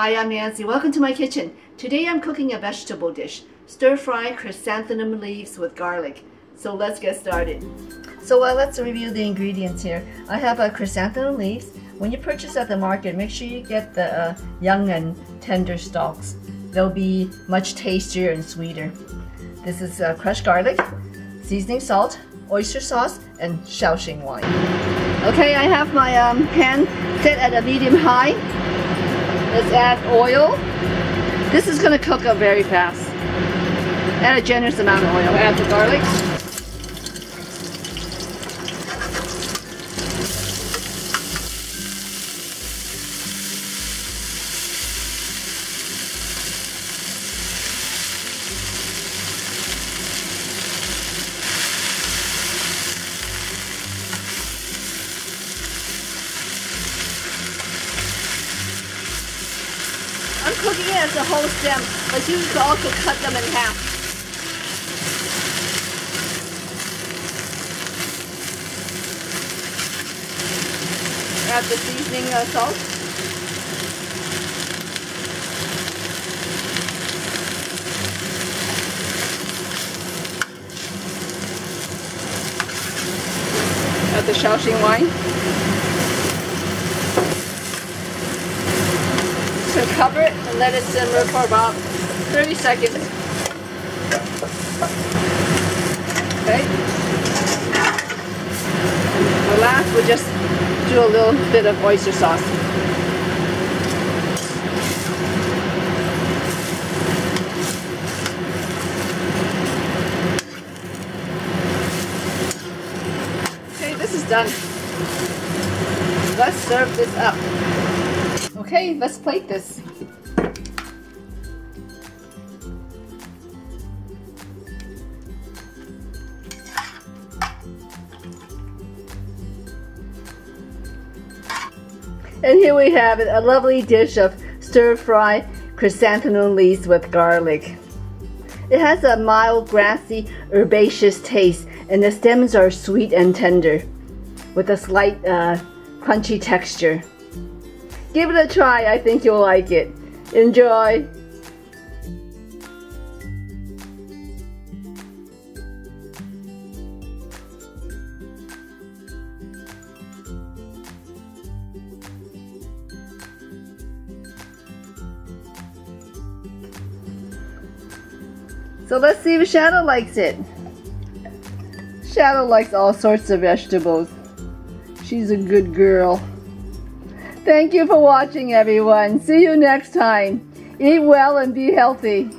Hi, I'm Nancy. Welcome to my kitchen. Today I'm cooking a vegetable dish, stir-fry chrysanthemum leaves with garlic. So let's get started. So uh, let's review the ingredients here. I have a uh, chrysanthemum leaves. When you purchase at the market, make sure you get the uh, young and tender stalks. They'll be much tastier and sweeter. This is uh, crushed garlic, seasoning salt, oyster sauce, and Shaoxing wine. Okay, I have my um, pan set at a medium high. Let's add oil. This is going to cook up very fast. Add a generous amount of oil. Add the garlic. Cooking it as a whole stem, but you can also cut them in half. Add the seasoning uh, salt. Add the Shaoxing wine. Cover it and let it simmer for about 30 seconds. Okay. And last, we'll just do a little bit of oyster sauce. Okay, this is done. Let's serve this up. Okay, let's plate this. And here we have a lovely dish of stir-fry chrysanthemum leaves with garlic. It has a mild, grassy, herbaceous taste, and the stems are sweet and tender, with a slight uh, crunchy texture. Give it a try. I think you'll like it. Enjoy. So let's see if Shadow likes it. Shadow likes all sorts of vegetables. She's a good girl. Thank you for watching everyone. See you next time. Eat well and be healthy.